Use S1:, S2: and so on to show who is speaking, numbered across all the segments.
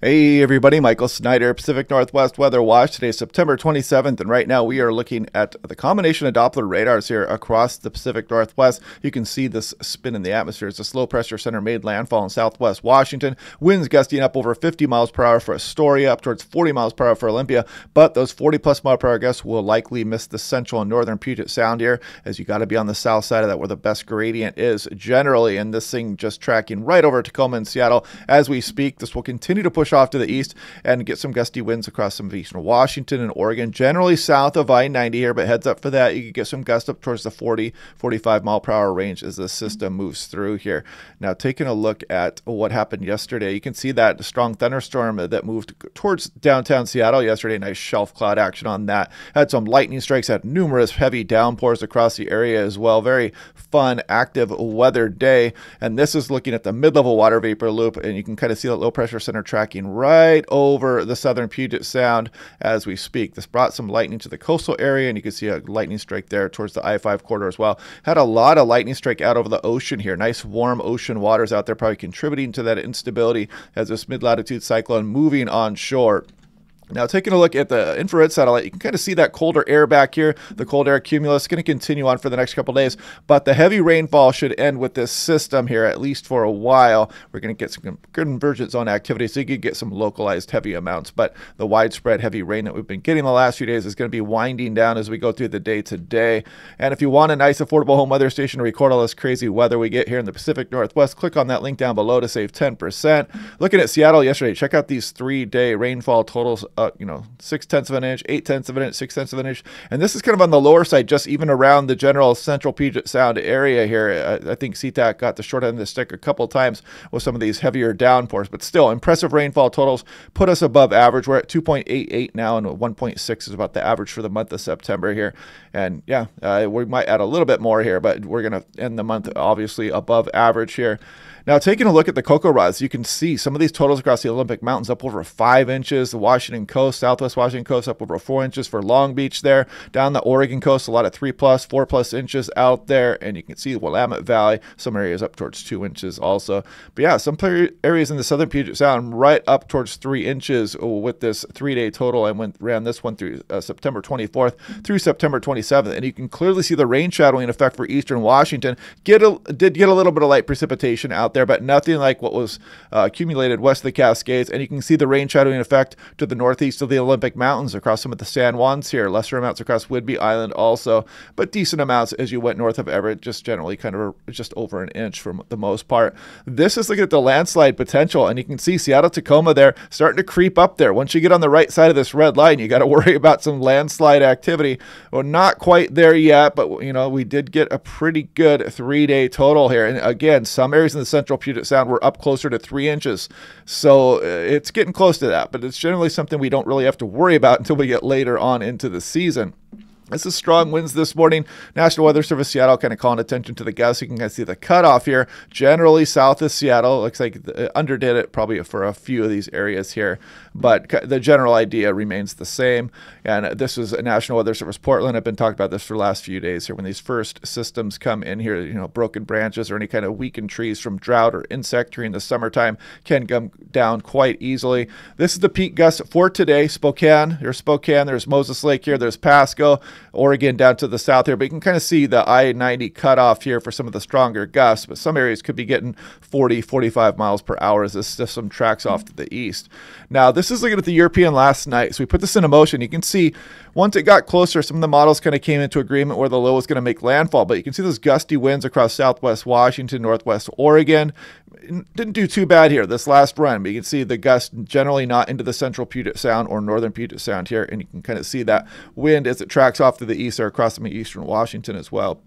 S1: Hey everybody, Michael Snyder, Pacific Northwest Weather Watch. Today is September 27th, and right now we are looking at the combination of Doppler radars here across the Pacific Northwest. You can see this spin in the atmosphere. It's a slow pressure center made landfall in southwest Washington. Winds gusting up over 50 miles per hour for Astoria, up towards 40 miles per hour for Olympia, but those 40 plus mile per hour gusts will likely miss the central and northern Puget Sound here, as you got to be on the south side of that where the best gradient is generally, and this thing just tracking right over Tacoma and Seattle as we speak. This will continue to push push off to the east and get some gusty winds across some of eastern Washington and Oregon, generally south of I 90 here, but heads up for that. You could get some gusts up towards the 40, 45 mile per hour range as the system moves through here. Now, taking a look at what happened yesterday, you can see that strong thunderstorm that moved towards downtown Seattle yesterday. Nice shelf cloud action on that. Had some lightning strikes, had numerous heavy downpours across the area as well. Very fun, active weather day. And this is looking at the mid level water vapor loop, and you can kind of see that low pressure center tracking right over the southern Puget Sound as we speak. This brought some lightning to the coastal area, and you can see a lightning strike there towards the I 5 corridor as well. Had a lot of lightning strike out over the ocean here. Nice warm ocean waters out there, probably contributing to that instability as this mid latitude cyclone moving onshore. Now, taking a look at the infrared satellite, you can kind of see that colder air back here. The cold air cumulus going to continue on for the next couple days, but the heavy rainfall should end with this system here, at least for a while. We're going to get some convergence zone activity, so you could get some localized heavy amounts, but the widespread heavy rain that we've been getting the last few days is going to be winding down as we go through the day today. And if you want a nice, affordable home weather station to record all this crazy weather we get here in the Pacific Northwest, click on that link down below to save 10%. Looking at Seattle yesterday, check out these three day rainfall totals uh, you know, six tenths of an inch, eight tenths of an inch, six tenths of an inch. And this is kind of on the lower side, just even around the general central Puget Sound area here. I, I think SeaTac got the short end of the stick a couple times with some of these heavier downpours, but still impressive rainfall totals put us above average. We're at 2.88 now, and 1.6 is about the average for the month of September here. And yeah, uh, we might add a little bit more here, but we're going to end the month obviously above average here. Now, taking a look at the CoCoRaHS, you can see some of these totals across the Olympic Mountains up over five inches. The Washington coast, southwest Washington coast, up over four inches for Long Beach there. Down the Oregon coast, a lot of three plus, four plus inches out there. And you can see the Willamette Valley, some areas up towards two inches also. But yeah, some areas in the southern Puget Sound right up towards three inches with this three day total. I went ran this one through uh, September 24th through September 27th. And you can clearly see the rain shadowing effect for eastern Washington. Get a, did get a little bit of light precipitation out there there, but nothing like what was uh, accumulated west of the Cascades. And you can see the rain shadowing effect to the northeast of the Olympic Mountains across some of the San Juans here, lesser amounts across Whidbey Island also, but decent amounts as you went north of Everett, just generally kind of just over an inch for the most part. This is looking at the landslide potential, and you can see Seattle Tacoma there starting to creep up there. Once you get on the right side of this red line, you got to worry about some landslide activity. We're not quite there yet, but you know we did get a pretty good three-day total here. And again, some areas in the central central Puget Sound, we're up closer to three inches. So uh, it's getting close to that, but it's generally something we don't really have to worry about until we get later on into the season. This is strong winds this morning. National Weather Service Seattle kind of calling attention to the gusts. You can kind of see the cutoff here. Generally south of Seattle. Looks like it uh, underdid it probably for a few of these areas here, but the general idea remains the same. And this is a National Weather Service Portland. I've been talking about this for the last few days here. When these first systems come in here, you know, broken branches or any kind of weakened trees from drought or insect during the summertime can come down quite easily. This is the peak gust for today. Spokane. There's Spokane. There's Moses Lake here. There's Pasco. Oregon down to the south here, but you can kind of see the I 90 cutoff here for some of the stronger gusts, but some areas could be getting 40, 45 miles per hour as this system tracks off to the east. Now, this is looking at the European last night, so we put this into motion. You can see once it got closer, some of the models kind of came into agreement where the low was going to make landfall, but you can see those gusty winds across southwest Washington, northwest Oregon. Didn't do too bad here this last run, but you can see the gust generally not into the central Puget Sound or northern Puget Sound here, and you can kind of see that wind as it tracks off to the east or across some eastern Washington as well.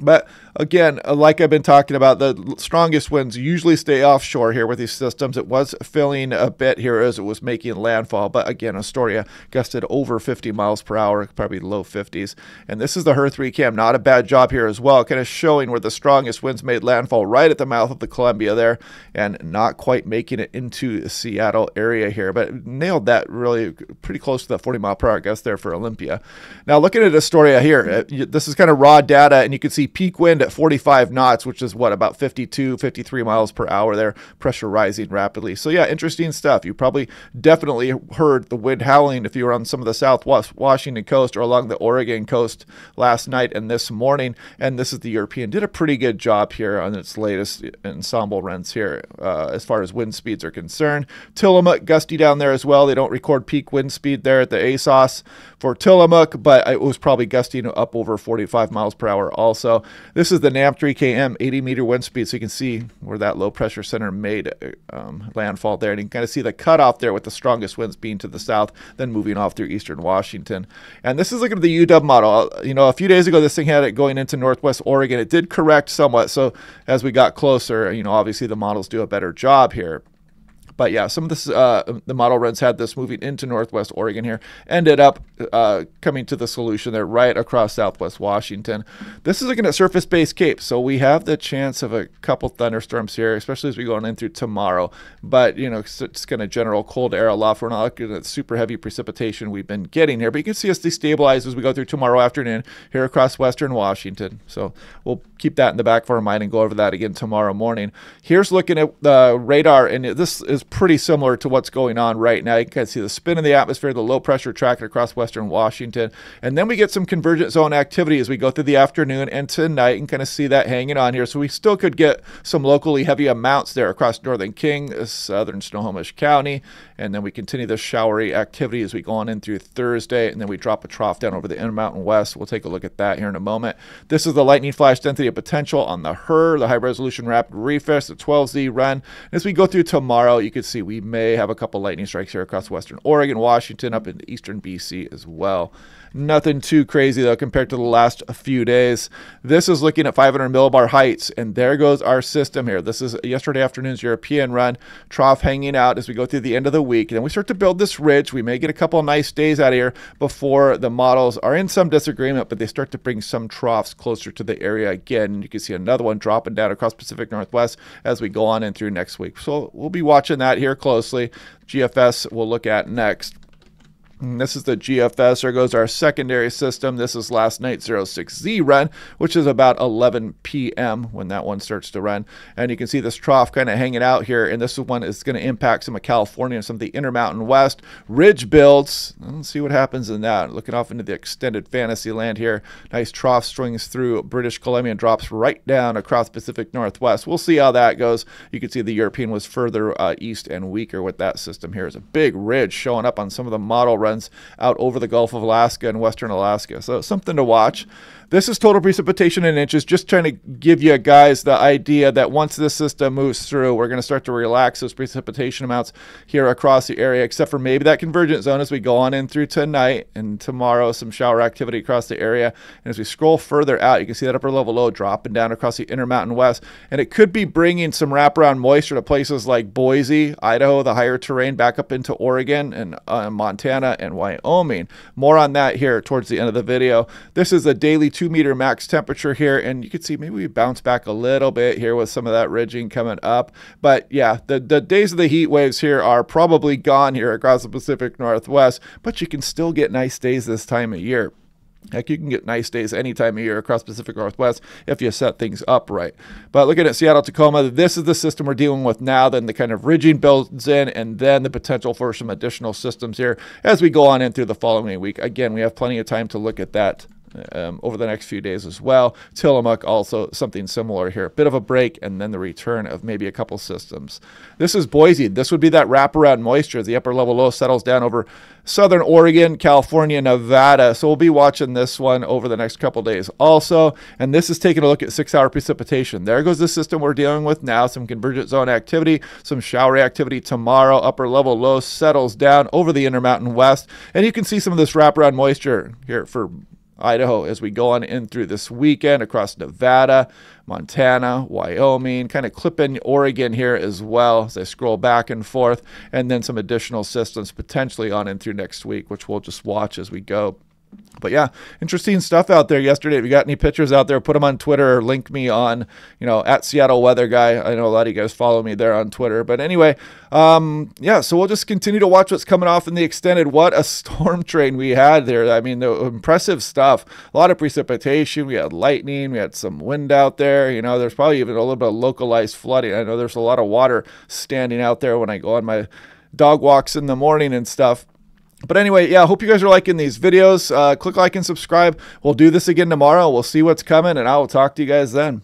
S1: But again, uh, like I've been talking about, the strongest winds usually stay offshore here with these systems. It was filling a bit here as it was making landfall, but again, Astoria gusted over 50 miles per hour, probably low 50s. And this is the HRRR 3 cam. Not a bad job here as well, kind of showing where the strongest winds made landfall right at the mouth of the Columbia there, and not quite making it into the Seattle area here, but nailed that really pretty close to that 40 mile per hour gust there for Olympia. Now, looking at Astoria here, uh, this is kind of raw data, and you can see peak wind at 45 knots, which is what, about 52, 53 miles per hour there, pressure rising rapidly. So, yeah, interesting stuff. You probably definitely heard the wind howling if you were on some of the southwest Washington coast or along the Oregon coast last night and this morning. And this is the European. Did a pretty good job here on its latest ensemble runs here uh, as far as wind speeds are concerned. Tillamook gusty down there as well. They don't record peak wind speed there at the ASOS for Tillamook, but it was probably gusting up over 45 miles per hour also. This is the NAM3 KM 80 meter wind speed, so you can see where that low pressure center made um, landfall there. And you can kind of see the cutoff there with the strongest winds being to the south, then moving off through eastern Washington. And this is looking at the UW model. You know, a few days ago, this thing had it going into northwest Oregon. It did correct somewhat. So as we got closer, you know, obviously the models do a better job here. But yeah, some of this, uh, the model runs had this moving into Northwest Oregon here, ended up uh, coming to the solution there right across Southwest Washington. This is looking at surface-based Cape, so we have the chance of a couple thunderstorms here, especially as we go on in through tomorrow. But you know, it's, it's of general cold air aloft. We're not looking at super heavy precipitation we've been getting here, but you can see us destabilize as we go through tomorrow afternoon here across Western Washington. So we'll keep that in the back of our mind and go over that again tomorrow morning. Here's looking at the radar, and this is pretty similar to what's going on right now. You can see the spin in the atmosphere, the low pressure tracking across western Washington. And then we get some convergent zone activity as we go through the afternoon and tonight and kind of see that hanging on here. So we still could get some locally heavy amounts there across northern King, southern Snohomish County. And then we continue the showery activity as we go on in through Thursday. And then we drop a trough down over the Intermountain West. We'll take a look at that here in a moment. This is the lightning flash density of potential on the HRRR, the high resolution rapid refresh, the 12Z run. As we go through tomorrow, you can see we may have a couple lightning strikes here across western Oregon, Washington, up into eastern BC as well. Nothing too crazy though compared to the last few days. This is looking at 500 millibar heights, and there goes our system here. This is yesterday afternoon's European run, trough hanging out as we go through the end of the week. And then we start to build this ridge. We may get a couple nice days out of here before the models are in some disagreement, but they start to bring some troughs closer to the area again. And you can see another one dropping down across Pacific Northwest as we go on in through next week. So we'll be watching that here closely. GFS we'll look at next. And this is the GFS. There goes our secondary system. This is last night 06Z run, which is about 11 p.m. when that one starts to run. And you can see this trough kind of hanging out here. And this one is going to impact some of California and some of the Intermountain West ridge builds. Let's see what happens in that. Looking off into the extended fantasy land here. Nice trough swings through British Columbia and drops right down across Pacific Northwest. We'll see how that goes. You can see the European was further uh, east and weaker with that system here. It's a big ridge showing up on some of the model runs out over the Gulf of Alaska and western Alaska. So something to watch. This is total precipitation in inches, just trying to give you guys the idea that once this system moves through, we're going to start to relax those precipitation amounts here across the area, except for maybe that convergent zone as we go on in through tonight and tomorrow, some shower activity across the area. And as we scroll further out, you can see that upper level low dropping down across the Intermountain West. And it could be bringing some wraparound moisture to places like Boise, Idaho, the higher terrain back up into Oregon and uh, Montana and Wyoming. More on that here towards the end of the video. This is a daily two meter max temperature here. And you can see maybe we bounce back a little bit here with some of that ridging coming up. But yeah, the, the days of the heat waves here are probably gone here across the Pacific Northwest, but you can still get nice days this time of year. Heck, you can get nice days any time of year across Pacific Northwest if you set things up right. But looking at Seattle Tacoma, this is the system we're dealing with now. Then the kind of ridging builds in, and then the potential for some additional systems here as we go on in through the following week. Again, we have plenty of time to look at that um, over the next few days as well. Tillamook also something similar here. A bit of a break and then the return of maybe a couple systems. This is Boise. This would be that wraparound moisture the upper level low settles down over southern Oregon, California, Nevada. So we'll be watching this one over the next couple days also. And this is taking a look at six hour precipitation. There goes the system we're dealing with now. Some convergent zone activity, some showery activity tomorrow. Upper level low settles down over the Intermountain West. And you can see some of this wraparound moisture here for Idaho as we go on in through this weekend across Nevada, Montana, Wyoming, kind of clip in Oregon here as well as I scroll back and forth, and then some additional systems potentially on in through next week, which we'll just watch as we go. But yeah, interesting stuff out there yesterday. If you got any pictures out there, put them on Twitter or link me on, you know, at Seattle Weather Guy. I know a lot of you guys follow me there on Twitter. But anyway, um, yeah, so we'll just continue to watch what's coming off in the extended. What a storm train we had there. I mean, the impressive stuff. A lot of precipitation. We had lightning. We had some wind out there. You know, there's probably even a little bit of localized flooding. I know there's a lot of water standing out there when I go on my dog walks in the morning and stuff. But anyway, yeah, I hope you guys are liking these videos. Uh, click like and subscribe. We'll do this again tomorrow. We'll see what's coming, and I will talk to you guys then.